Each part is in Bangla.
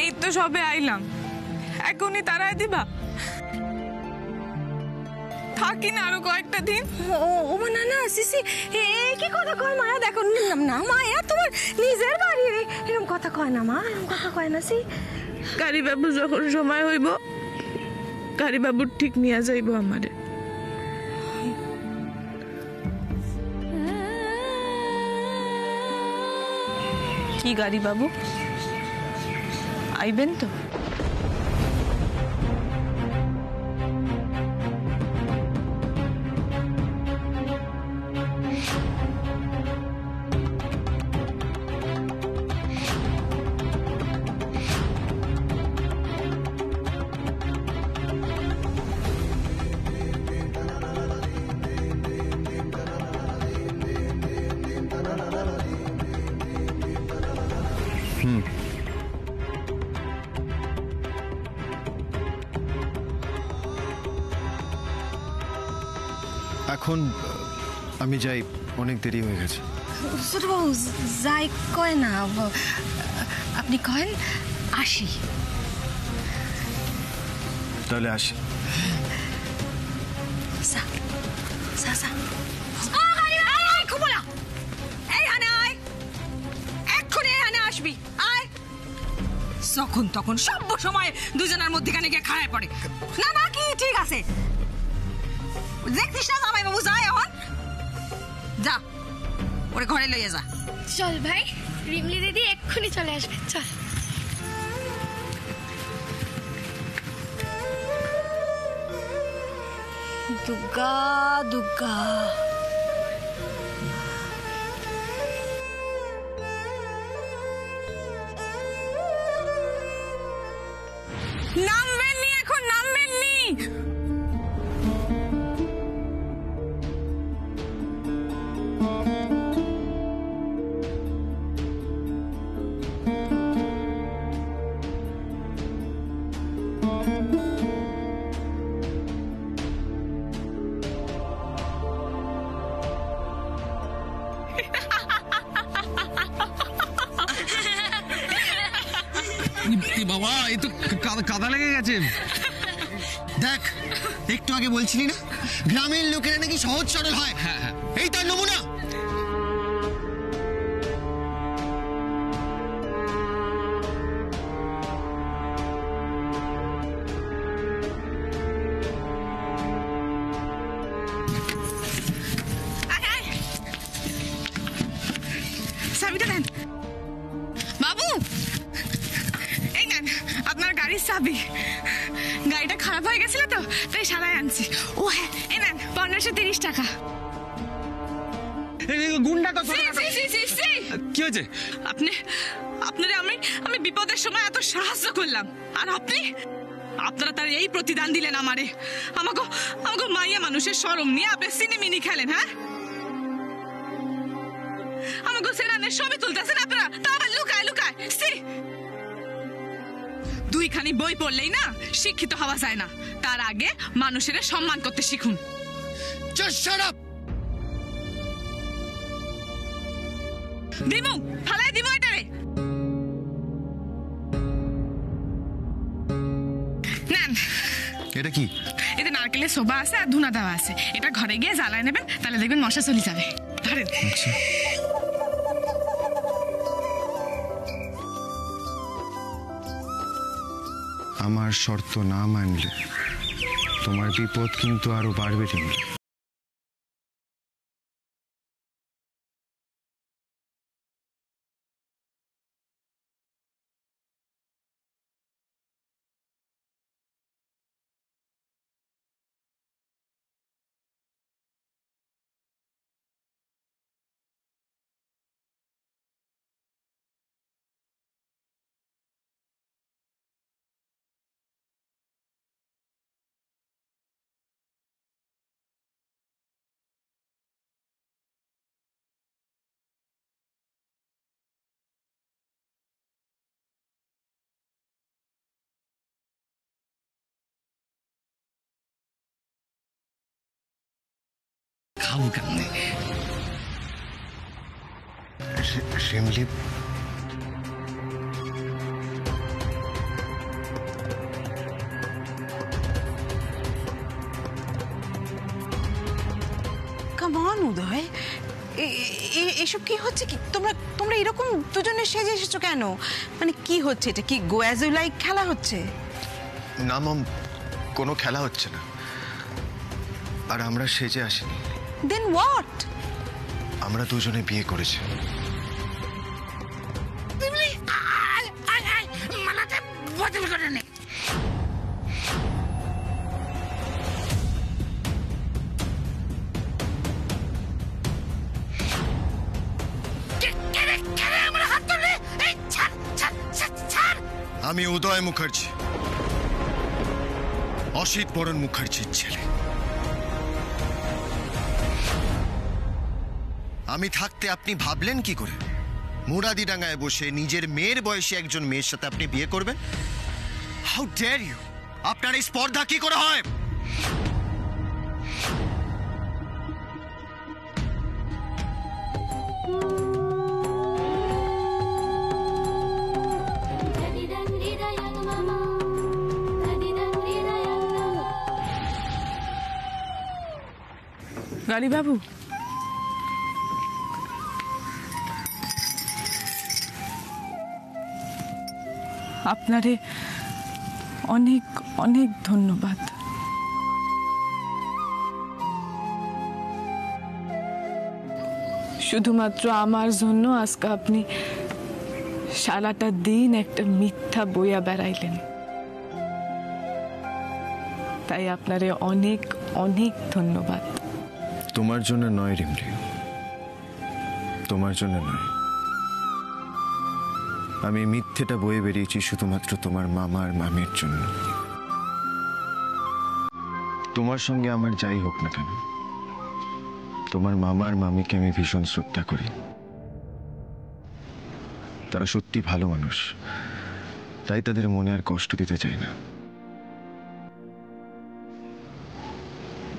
এই তো সবে আইলাম। এখনই তারাই দিবা? থাকি না আরও কয়েকটা দিন। ও ও মা, না না সিসি এ এ কি কথা কয় মায়া দেখো না না মায়া তোমার নিজের বাড়ি। এরকম কথা কয় না মা এরকম কথা কয় না সি। গাড়ি বাবু যখন সময় হইব গাড়ি বাবুর ঠিক নিয়ে যাইব আমারে। কি গাড়ি বাবু? আইবেন তো এখন আমি যাই অনেক দেরি হয়ে গেছে। ছোটবাবু যাই কয় না আপনি কয়েন? আসি। তাহলে আসি। যখন তখন সব সময় দুজনের মধ্যেখানে গিয়ে খাড়ায় পড়ে। না দেখতিস না জামাই বাবু? যায় এখন। যা ওরে ঘরে লইয়া যা। চল ভাই রিমলি দিদি এক্ষুনি চলে আসবে চল। দুর্গা দুর্গা নামবেন গেছে দেখ একটু আগে বলছিলি না? গ্রামের লোকেরা নাকি সহজ সরল হয়। হ্যাঁ, হ্যাঁ। এই তার নমুনা। পনেরোশো তিরিশ টাকা। গুন্ডা তো সি, সি, সি, সি, সি। কি হয়েছে? আপনি আপনারে আমি আমি বিপদের সময় এত সাহায্য করলাম। আর আপনি? আপনারা তার এই প্রতিদান দিলেন আমারে। আমাকে আমাকে মাইয়া মানুষের সরম নিয়ে আপনি সিনেমিনি খেলেন হ্যাঁ? আমাকে সেরানের ছবি তুলতেছেন আপনারা। তা আবার লুকায় লুকায়। সি। দুইখানি বই পড়লেই না শিক্ষিত হওয়া যায় না। তার আগে মানুষের সম্মান করতে শিখুন। Just shut up! দিমু ফালাই দিমু এটারে। নেন। এটা কি? এতে নারকেলের শোভা আছে আর ধুনা দেওয়া আছে। এটা ঘরে গিয়ে জ্বালায় নেবেন তাহলে দেখবেন মশা চলে যাবে। ধরেন। আচ্ছা। আমার শর্ত না মানলে তোমার বিপদ কিন্তু আরও বাড়বে খাব কেমনে শিমলি কামান এসব কি হচ্ছে কি? তোমরা তোমরা এরকম দুজনে সেজে এসেছ কেন? মানে কি হচ্ছে এটা? কি গোয়াজুলাই খেলা হচ্ছে? না মম কোনো খেলা হচ্ছে না। আর আমরা সেজে আসিনি। দেন হোয়াট আমরা দুজনে বিয়ে করেছি। বদল করে নে। আমি উদয় মুখার্জি। অসিত বরণ মুখার্জির ছেলে। আমি থাকতে আপনি ভাবলেন কি করে? মুরাদিডাঙ্গায় বসে নিজের মেয়ের বয়সী একজন মেয়ের সাথে আপনি বিয়ে করবেন? হাউ ডেয়ার ইউ আপনার এই স্পর্ধা কি করে হয়? বাবু আপনারে অনেক অনেক ধন্যবাদ। শুধুমাত্র আমার জন্য আজকে আপনি সারাটা দিন একটা মিথ্যা বইয়া বেড়াইলেন। তাই আপনারে অনেক অনেক ধন্যবাদ। তোমার জন্য নয়, রিমলি। তোমার জন্য নয়। আমি মিথ্যেটা বয়ে বেরিয়েছি শুধুমাত্র তোমার মামা আর মামির জন্য। তোমার সঙ্গে আমার যাই হোক না কেন, তোমার মামা আর মামিকে আমি ভীষণ শ্রদ্ধা করি। তারা সত্যি ভালো মানুষ, তাই তাদের মনে আর কষ্ট দিতে চাই না।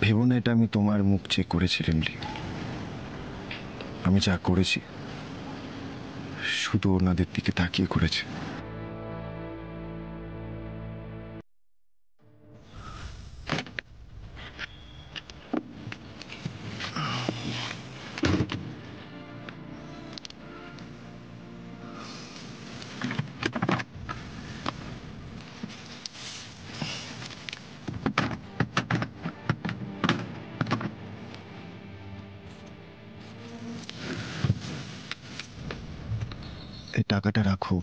ভেবো না এটা আমি তোমার মুখ চেক করেছি আমি যা করেছি শুধু ওনাদের দিকে তাকিয়ে করেছি। এই টাকাটা রাখো।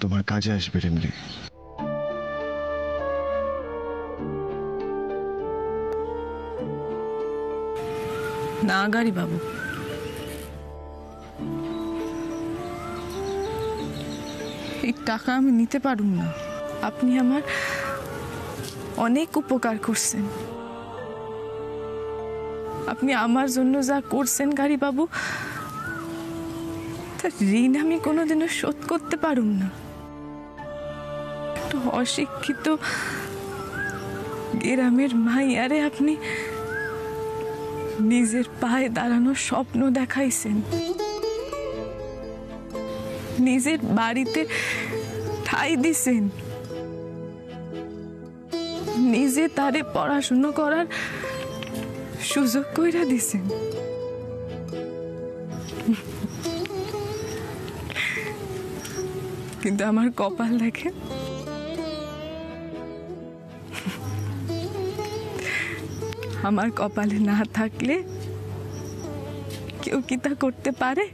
তোমার কাজে আসবে রিমলি না, গাড়ি বাবু এই টাকা আমি নিতে পারুম না। আপনি আমার অনেক উপকার করছেন। আপনি আমার জন্য যা করছেন, গাড়ি বাবু তার ঋণ আমি কোনোদিনও শোধ করতে পারুম না। অশিক্ষিত গ্রামের মাইয়ারে আপনি নিজের পায়ে দাঁড়ানোর স্বপ্ন দেখাইছেন। নিজের বাড়িতে ঠাই দিছেন। নিজে তারে পড়াশুনো করার সুযোগ কইরা দিছেন। কিন্তু আমার কপাল দেখেন আমার কপালে না থাকলে কেউ কি তা করতে পারে?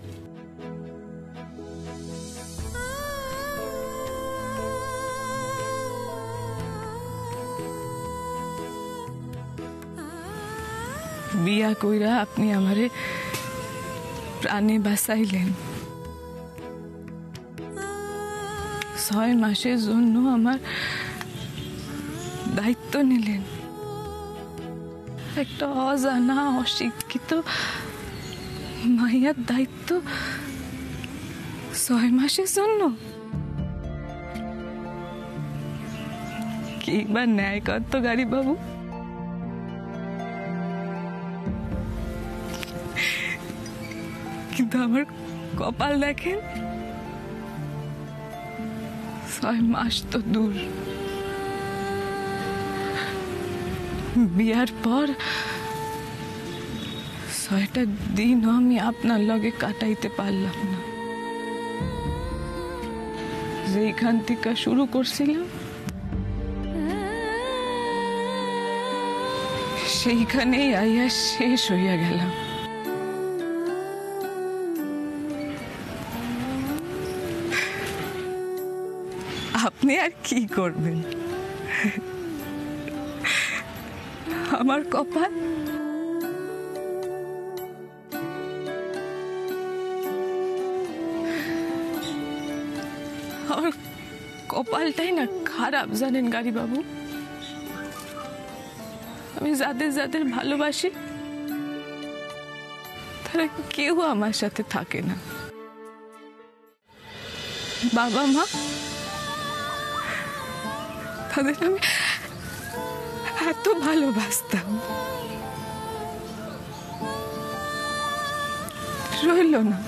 বিয়া কইরা আপনি আমারে প্রাণে বাঁচাইলেন। ছয় মাসের জন্য আমার দায়িত্ব নিলেন। একটা অজানা অশিক্ষিত মাইয়ার দায়িত্ব ছয় মাসের জন্য। কি বা ন্যায় করত গাড়ি বাবু? কিন্তু আমার কপাল দেখেন। ছয় মাস তো দূর বিয়ার পর ছয়টা দিনও আমি আপনার লগে কাটাইতে পারলাম না যেইখান থেকে শুরু করছিলাম সেইখানেই আইয়া শেষ হইয়া গেলাম আপনি আর কি করবেন? আমার কপাল? আমার কপালটাই না খারাপ, জানেন গাড়ি বাবু আমি যাদের যাদের ভালোবাসি, তারা কেউ আমার সাথে থাকে না। বাবা মা তাদের আমি এত ভালোবাসতাম। রইল না।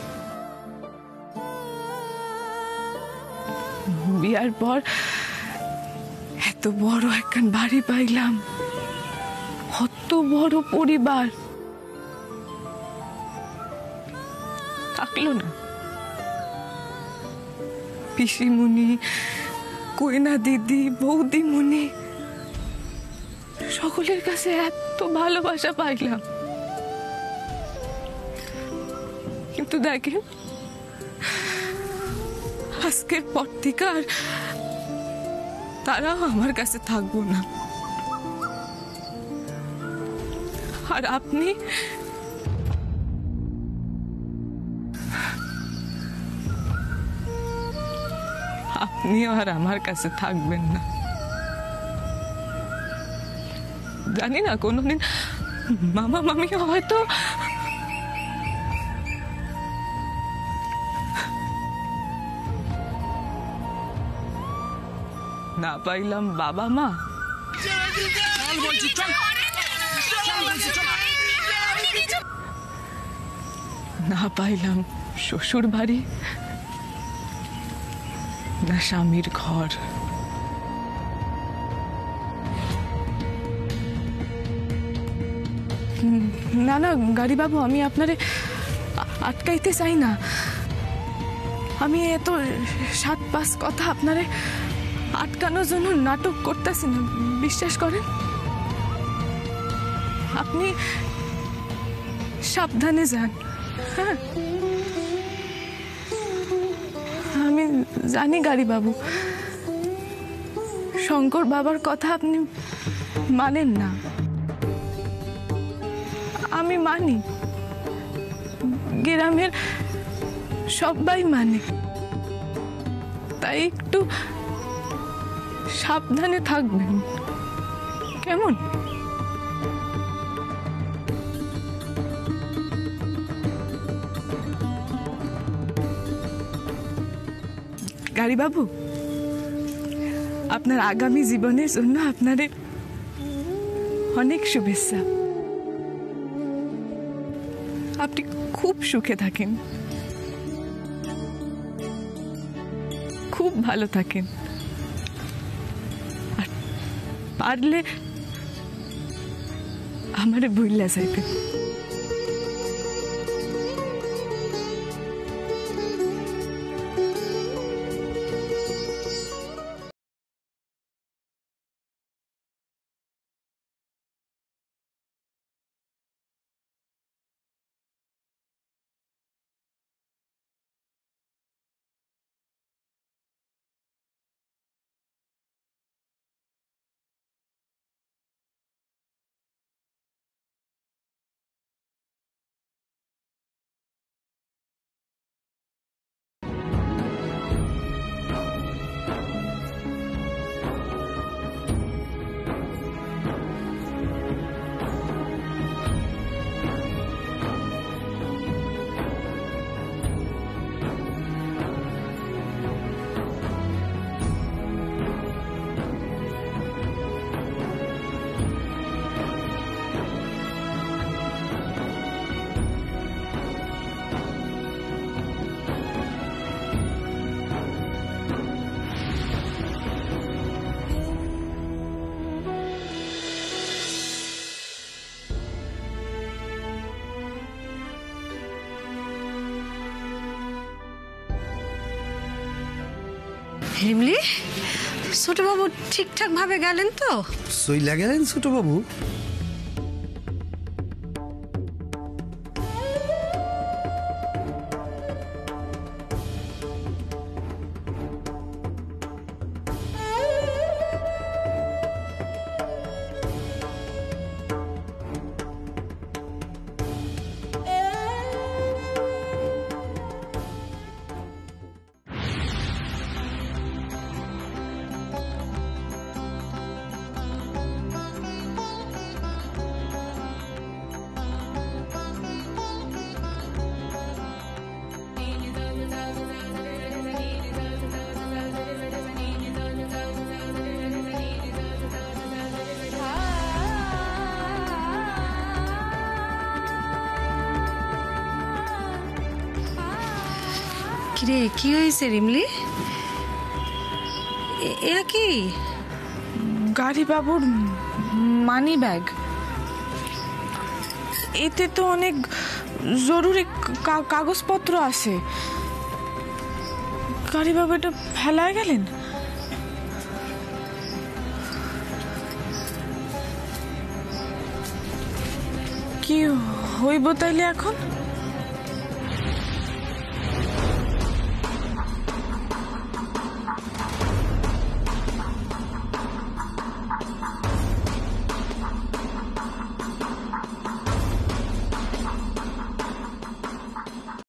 বিয়ার পর এত বড় একখান বাড়ি পাইলাম। অত বড় পরিবার। থাকল না। পিসিমুনি কইনা দিদি বৌদিমুনি সকলের কাছে এত ভালোবাসা পাইলাম। কিন্তু দেখেন, আজকের পর থেকে আর তারাও আমার কাছে থাকব না। আর আপনি আপনিও আর আমার কাছে থাকবেন না জানি না কোনোদিন মামা মামিও হয়তো না পাইলাম বাবা মা না পাইলাম শ্বশুর বাড়ি না স্বামীর ঘর। না না, গাড়িবাবু, আমি আপনারে আটকাইতে চাই না। আমি এত সাত পাঁচ কথা আপনারে আটকানোর জন্য নাটক করতেছি না, বিশ্বাস করেন? আপনি সাবধানে যান হ্যাঁ? জানি গাড়ি বাবু শঙ্কর বাবার কথা আপনি মানেন না। আমি মানি। গ্রামের সবাই মানে। তাই একটু সাবধানে থাকবেন। কেমন? গাড়ি বাবু আপনার আগামী জীবনের জন্য আপনাদের অনেক শুভেচ্ছা। আপনি খুব সুখে থাকেন। খুব ভালো থাকেন। আর পারলে আমারে বইলা যাইবেন। রিমলি ছোটবাবু ঠিকঠাক ভাবে গেলেন তো? সইলা গেলেন ছোট কিরে, কি হয়েছে রিমলি? এরা কি? গাড়ি বাবুর মানি ব্যাগ। এতে তো অনেক জরুরি কাগজপত্র আছে। গাড়ি বাবু এটা ফেলায় গেলেন? কি হইব তাইলে এখন?